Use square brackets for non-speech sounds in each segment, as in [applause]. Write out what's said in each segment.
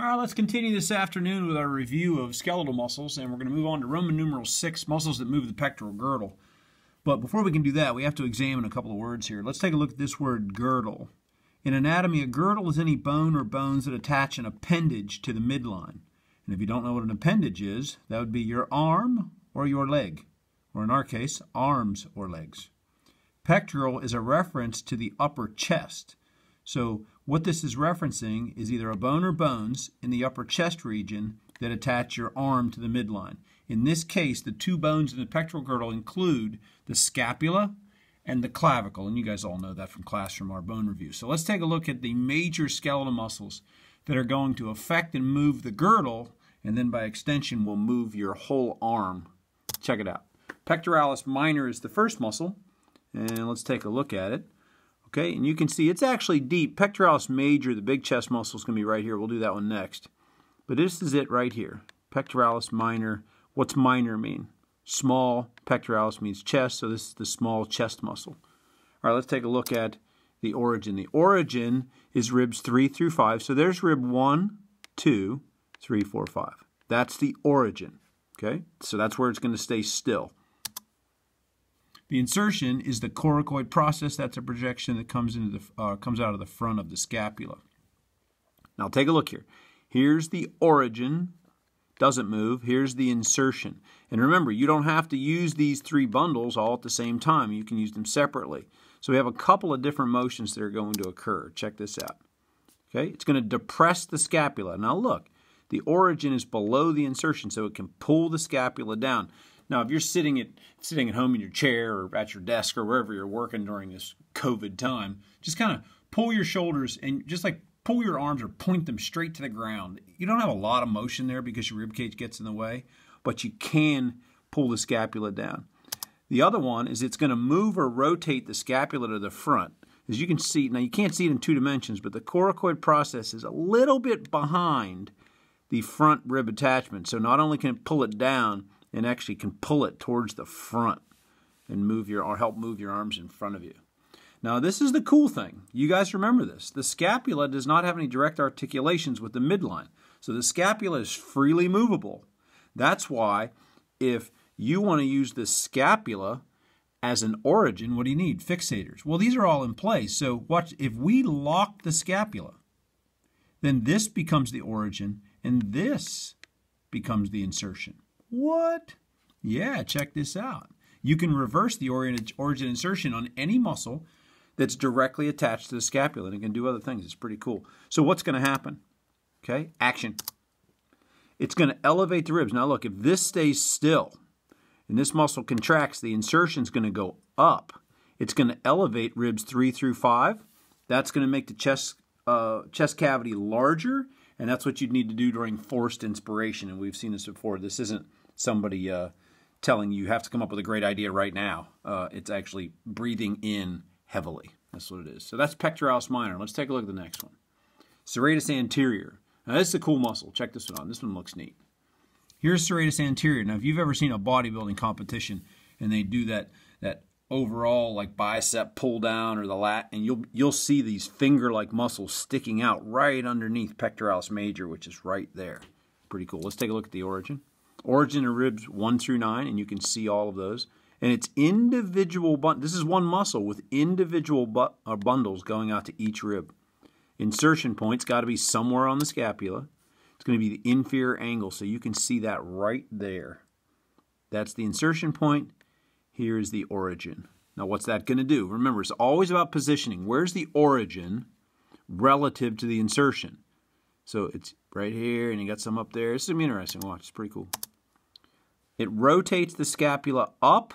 All right, let's continue this afternoon with our review of skeletal muscles, and we're going to move on to Roman numeral 6, muscles that move the pectoral girdle. But before we can do that, we have to examine a couple of words here. Let's take a look at this word girdle. In anatomy, a girdle is any bone or bones that attach an appendage to the midline. And if you don't know what an appendage is, that would be your arm or your leg, or in our case, arms or legs. Pectoral is a reference to the upper chest. So what this is referencing is either a bone or bones in the upper chest region that attach your arm to the midline. In this case, the two bones in the pectoral girdle include the scapula and the clavicle, and you guys all know that from class from our bone review. So let's take a look at the major skeletal muscles that are going to affect and move the girdle, and then by extension will move your whole arm. Check it out. Pectoralis minor is the first muscle, and let's take a look at it. Okay, and you can see it's actually deep. Pectoralis major, the big chest muscle, is going to be right here. We'll do that one next. But this is it right here. Pectoralis minor. What's minor mean? Small. Pectoralis means chest, so this is the small chest muscle. All right, let's take a look at the origin. The origin is ribs 3 through 5. So there's rib 1, 2, 3, 4, 5. That's the origin. Okay, so that's where it's going to stay still. The insertion is the coracoid process. That's a projection that comes into the uh, comes out of the front of the scapula. Now take a look here. Here's the origin, doesn't move. Here's the insertion. And remember, you don't have to use these three bundles all at the same time. You can use them separately. So we have a couple of different motions that are going to occur. Check this out. Okay, it's going to depress the scapula. Now look, the origin is below the insertion, so it can pull the scapula down. Now, if you're sitting at sitting at home in your chair or at your desk or wherever you're working during this COVID time, just kind of pull your shoulders and just like pull your arms or point them straight to the ground. You don't have a lot of motion there because your rib cage gets in the way, but you can pull the scapula down. The other one is it's going to move or rotate the scapula to the front. As you can see, now you can't see it in two dimensions, but the coracoid process is a little bit behind the front rib attachment. So not only can it pull it down, and actually can pull it towards the front and move your or help move your arms in front of you. Now, this is the cool thing. You guys remember this. The scapula does not have any direct articulations with the midline. So the scapula is freely movable. That's why if you want to use the scapula as an origin, what do you need? Fixators. Well, these are all in place. So watch, if we lock the scapula, then this becomes the origin and this becomes the insertion. What? Yeah, check this out. You can reverse the origin insertion on any muscle that's directly attached to the scapula and it can do other things. It's pretty cool. So what's going to happen? Okay, action. It's going to elevate the ribs. Now look, if this stays still and this muscle contracts, the insertion is going to go up. It's going to elevate ribs 3 through 5. That's going to make the chest, uh, chest cavity larger, and that's what you'd need to do during forced inspiration. And we've seen this before. This isn't somebody uh, telling you you have to come up with a great idea right now. Uh, it's actually breathing in heavily. That's what it is. So that's pectoralis minor. Let's take a look at the next one. Serratus anterior. Now this is a cool muscle. Check this one out. This one looks neat. Here's serratus anterior. Now if you've ever seen a bodybuilding competition and they do that that overall like bicep pull down or the lat and you'll you'll see these finger like muscles sticking out right underneath pectoralis major which is right there. Pretty cool. Let's take a look at the origin. Origin of ribs 1 through 9, and you can see all of those. And it's individual, bun- this is one muscle with individual bu- uh, bundles going out to each rib. Insertion point's got to be somewhere on the scapula. It's going to be the inferior angle, so you can see that right there. That's the insertion point. Here is the origin. Now, what's that going to do? Remember, it's always about positioning. Where's the origin relative to the insertion? So it's right here, and you got some up there. This is going to be interesting. Watch, it's pretty cool. It rotates the scapula up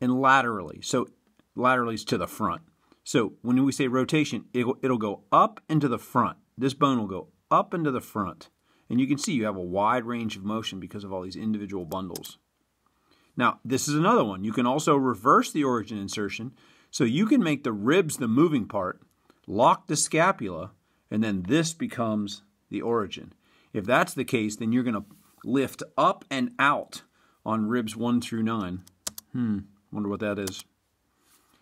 and laterally. So laterally is to the front. So when we say rotation, it'll, it'll go up into the front. This bone will go up into the front. And you can see you have a wide range of motion because of all these individual bundles. Now, this is another one. You can also reverse the origin insertion. So you can make the ribs the moving part, lock the scapula, and then this becomes the origin. If that's the case, then you're going to lift up and out on ribs 1 through 9. Hmm, wonder what that is.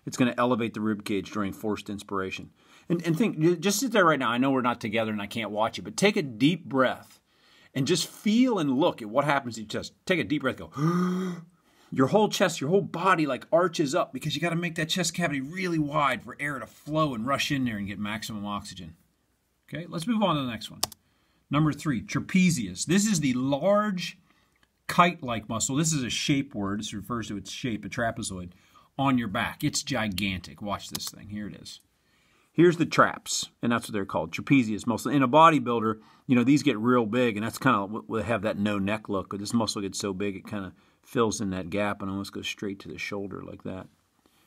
It's going to elevate the rib cage during forced inspiration. And, and think, just sit there right now. I know we're not together and I can't watch you, but take a deep breath and just feel and look at what happens to your chest. Take a deep breath, go. [gasps] your whole chest, your whole body like arches up because you got to make that chest cavity really wide for air to flow and rush in there and get maximum oxygen. Okay, let's move on to the next one. Number three, trapezius. This is the large kite-like muscle. This is a shape word. This refers to its shape, a trapezoid, on your back. It's gigantic. Watch this thing. Here it is. Here's the traps, and that's what they're called, trapezius muscle. In a bodybuilder, you know, these get real big, and that's kind of what have that no neck look. But this muscle gets so big, it kind of fills in that gap and almost goes straight to the shoulder like that.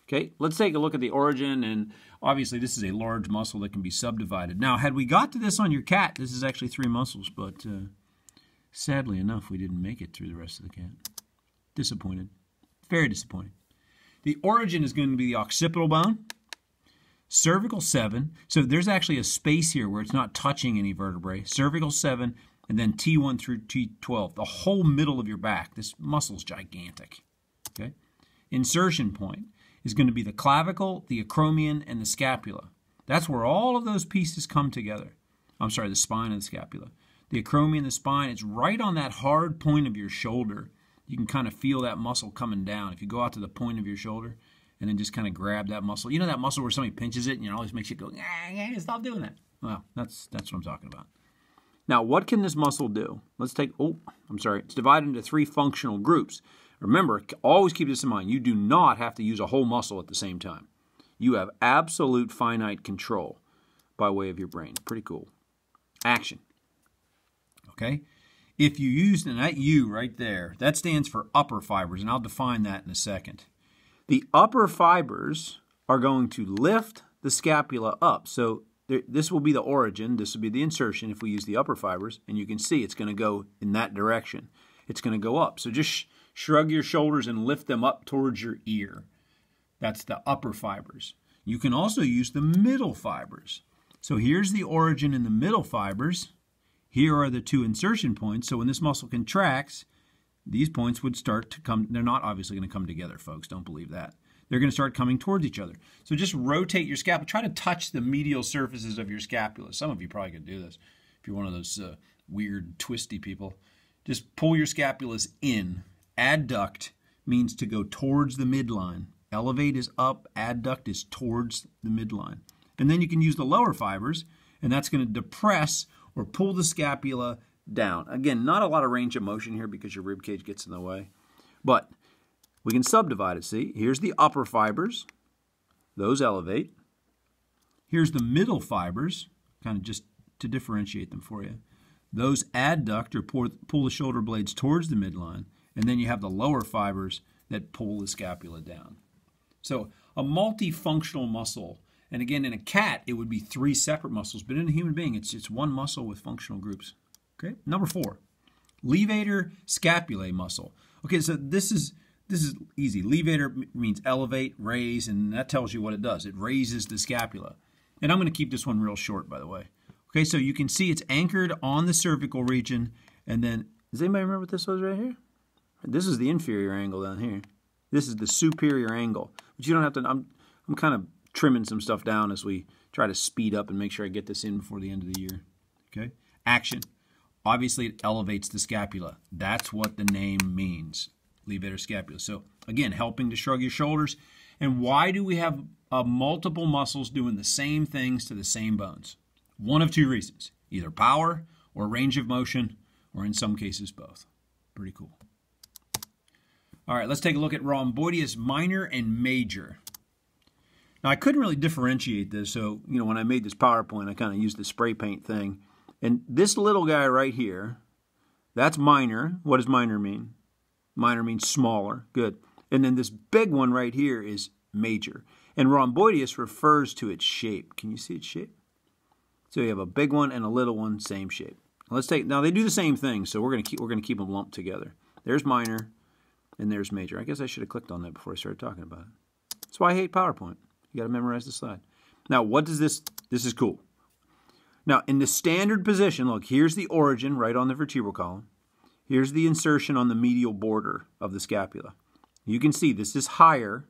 Okay, let's take a look at the origin, and obviously this is a large muscle that can be subdivided. Now, had we got to this on your cat, this is actually three muscles, but uh, sadly enough, we didn't make it through the rest of the cat. Disappointed. Very disappointed. The origin is going to be the occipital bone, cervical 7. So there's actually a space here where it's not touching any vertebrae. Cervical 7, and then T1 through T12. The whole middle of your back. This muscle's gigantic. Okay? Insertion point is going to be the clavicle, the acromion, and the scapula. That's where all of those pieces come together. I'm sorry, the spine and the scapula. The acromion, the spine, it's right on that hard point of your shoulder. You can kind of feel that muscle coming down. If you go out to the point of your shoulder and then just kind of grab that muscle. You know that muscle where somebody pinches it and it always makes you go, ah, stop doing that. Well, that's that's what I'm talking about. Now, what can this muscle do? Let's take, oh, I'm sorry. It's divided into three functional groups. Remember, always keep this in mind. You do not have to use a whole muscle at the same time. You have absolute finite control by way of your brain. Pretty cool. Action. Okay? If you use, and that U right there, that stands for upper fibers, and I'll define that in a second. The upper fibers are going to lift the scapula up. So there, this will be the origin, this will be the insertion if we use the upper fibers, and you can see it's going to go in that direction. It's going to go up. So just Shrug your shoulders and lift them up towards your ear. That's the upper fibers. You can also use the middle fibers. So here's the origin in the middle fibers. Here are the two insertion points. So when this muscle contracts, these points would start to come. They're not obviously going to come together, folks. Don't believe that. They're going to start coming towards each other. So just rotate your scapula. Try to touch the medial surfaces of your scapula. Some of you probably could do this if you're one of those uh, weird, twisty people. Just pull your scapulas in Adduct means to go towards the midline. Elevate is up, adduct is towards the midline. And then you can use the lower fibers, and that's going to depress or pull the scapula down. Again, not a lot of range of motion here because your rib cage gets in the way. But we can subdivide it. See, here's the upper fibers. Those elevate. Here's the middle fibers, kind of just to differentiate them for you. Those adduct or pull the shoulder blades towards the midline and then you have the lower fibers that pull the scapula down. So a multifunctional muscle, and again, in a cat, it would be three separate muscles, but in a human being, it's, it's one muscle with functional groups. Okay, number four, levator scapulae muscle. Okay, so this is this is easy. Levator means elevate, raise, and that tells you what it does. It raises the scapula. And I'm going to keep this one real short, by the way. Okay, so you can see it's anchored on the cervical region, and then, does anybody remember what this was right here? This is the inferior angle down here. This is the superior angle. But you don't have to, I'm, I'm kind of trimming some stuff down as we try to speed up and make sure I get this in before the end of the year. Okay? Action. Obviously, it elevates the scapula. That's what the name means, levator scapula. So, again, helping to shrug your shoulders. And why do we have uh, multiple muscles doing the same things to the same bones? One of two reasons either power or range of motion, or in some cases, both. Pretty cool. All right, let's take a look at rhomboideus minor and major. Now, I couldn't really differentiate this, so, you know, when I made this PowerPoint, I kind of used the spray paint thing. And this little guy right here, that's minor. What does minor mean? Minor means smaller. Good. And then this big one right here is major. And rhomboideus refers to its shape. Can you see its shape? So you have a big one and a little one, same shape. Let's take now they do the same thing, so we're gonna keep we're gonna keep them lumped together. There's minor, and there's major. I guess I should have clicked on that before I started talking about it. That's why I hate PowerPoint. You got to memorize the slide. Now, what does this, this is cool. Now, in the standard position, look, here's the origin right on the vertebral column. Here's the insertion on the medial border of the scapula. You can see this is higher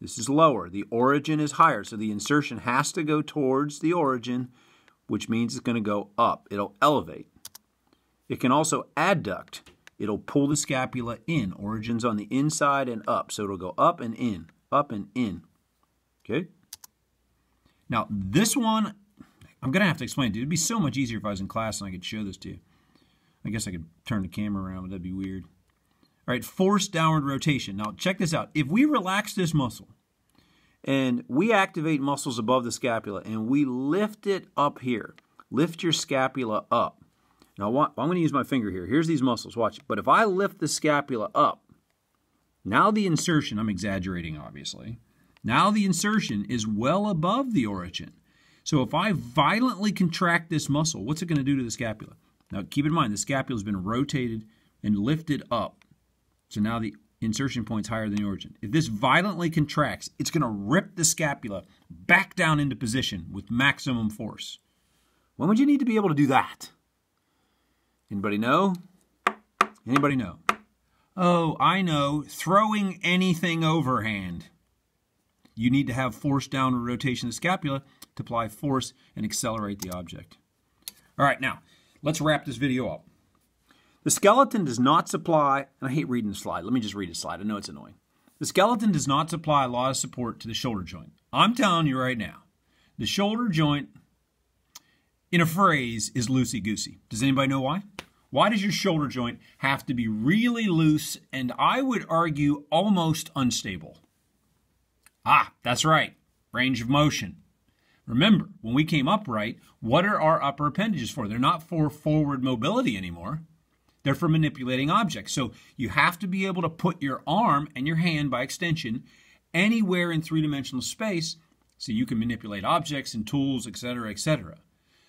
This is lower. The origin is higher. So the insertion has to go towards the origin, which means it's going to go up. It'll elevate. It can also adduct. It'll pull the scapula in. Origin's on the inside and up. So it'll go up and in, up and in. Okay? Now, this one, I'm going to have to explain it. It'd be so much easier if I was in class and I could show this to you. I guess I could turn the camera around, but that'd be weird. All right, forced downward rotation. Now, check this out. If we relax this muscle and we activate muscles above the scapula and we lift it up here, lift your scapula up. Now, I'm going to use my finger here. Here's these muscles. Watch. But if I lift the scapula up, now the insertion, I'm exaggerating obviously, now the insertion is well above the origin. So if I violently contract this muscle, what's it going to do to the scapula? Now keep in mind the scapula has been rotated and lifted up. So now the insertion point's higher than the origin. If this violently contracts, it's going to rip the scapula back down into position with maximum force. When would you need to be able to do that? Anybody know? Anybody know? Oh, I know. Throwing anything overhand. You need to have force downward rotation of the scapula to apply force and accelerate the object. All right, now, let's wrap this video up. The skeleton does not supply, and I hate reading the slide. Let me just read the slide. I know it's annoying. The skeleton does not supply a lot of support to the shoulder joint. I'm telling you right now, the shoulder joint, in a phrase, is loosey-goosey. Does anybody know why? Why does your shoulder joint have to be really loose and I would argue almost unstable? Ah, that's right, range of motion. Remember, when we came upright, what are our upper appendages for? They're not for forward mobility anymore. They're for manipulating objects. So you have to be able to put your arm and your hand by extension anywhere in three-dimensional space so you can manipulate objects and tools, etc., etc.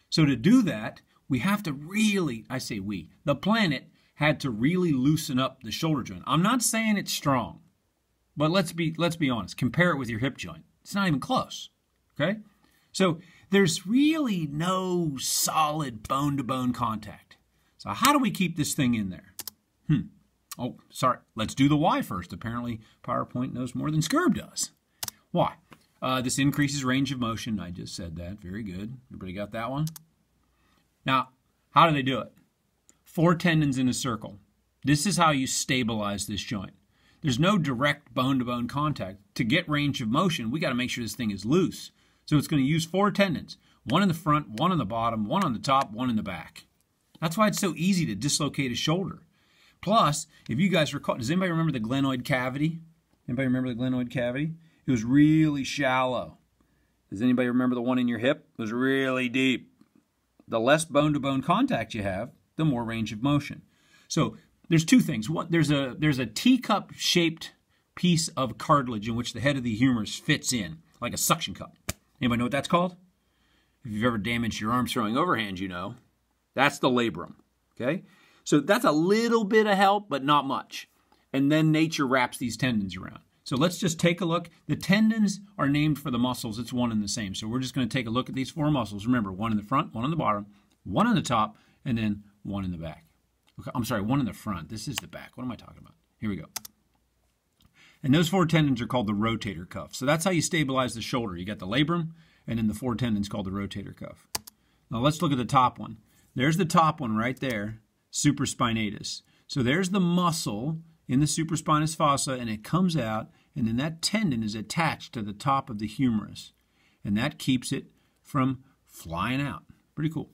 So to do that, we have to really, I say we, the planet had to really loosen up the shoulder joint. I'm not saying it's strong, but let's be let's be honest. Compare it with your hip joint. It's not even close. Okay? So there's really no solid bone to bone contact. So how do we keep this thing in there? Hmm. Oh, sorry. Let's do the why first. Apparently, PowerPoint knows more than Skerb does. Why? Uh, this increases range of motion. I just said that. Very good. Everybody got that one? Now, how do they do it? Four tendons in a circle. This is how you stabilize this joint. There's no direct bone-to-bone contact. To get range of motion, we got to make sure this thing is loose. So it's going to use four tendons, one in the front, one on the bottom, one on the top, one in the back. That's why it's so easy to dislocate a shoulder. Plus, if you guys recall, does anybody remember the glenoid cavity? Anybody remember the glenoid cavity? It was really shallow. Does anybody remember the one in your hip? It was really deep. The less bone-to-bone contact you have, the more range of motion. So there's two things. One, there's a there's a teacup shaped piece of cartilage in which the head of the humerus fits in, like a suction cup. Anybody know what that's called? If you've ever damaged your arm throwing overhand, you know. That's the labrum. Okay? So that's a little bit of help, but not much. And then nature wraps these tendons around. So let's just take a look. The tendons are named for the muscles. It's one and the same. So we're just going to take a look at these four muscles. Remember, one in the front, one on the bottom, one on the top, and then one in the back. I'm sorry, one in the front. This is the back. What am I talking about? Here we go. And those four tendons are called the rotator cuff. So that's how you stabilize the shoulder. You got the labrum, and then the four tendons called the rotator cuff. Now let's look at the top one. There's the top one right there, supraspinatus. So there's the muscle in the supraspinous fossa, and it comes out, and then that tendon is attached to the top of the humerus. And that keeps it from flying out. Pretty cool.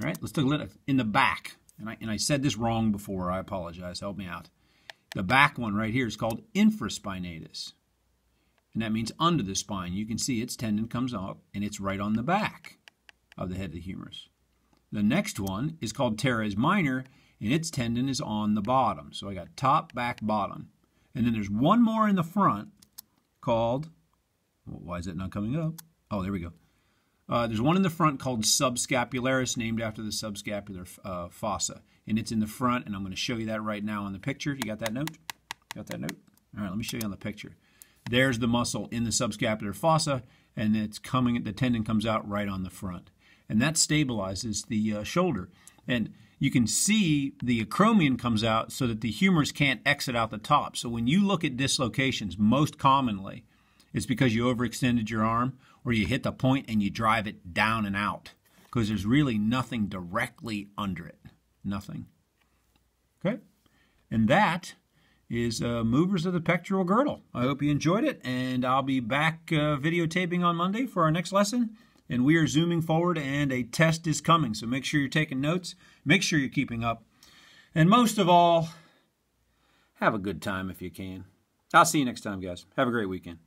All right, let's take a look in the back. And I, and I said this wrong before. I apologize. Help me out. The back one right here is called infraspinatus. And that means under the spine. You can see its tendon comes up and it's right on the back of the head of the humerus. The next one is called teres minor and its tendon is on the bottom. So I got top, back, bottom. And then there's one more in the front called, why is it not coming up? Oh, there we go. Uh, there's one in the front called subscapularis, named after the subscapular uh, fossa. And it's in the front, and I'm going to show you that right now on the picture. You got that note? Got that note? All right, let me show you on the picture. There's the muscle in the subscapular fossa, and it's coming, the tendon comes out right on the front. And that stabilizes the uh, shoulder. And you can see the acromion comes out so that the humerus can't exit out the top. So when you look at dislocations, most commonly, it's because you overextended your arm or you hit the point and you drive it down and out because there's really nothing directly under it. Nothing. Okay? And that is uh, Movers of the Pectoral Girdle. I hope you enjoyed it, and I'll be back uh, videotaping on Monday for our next lesson. And we are zooming forward, and a test is coming. So make sure you're taking notes, make sure you're keeping up, and most of all, have a good time if you can. I'll see you next time, guys. Have a great weekend.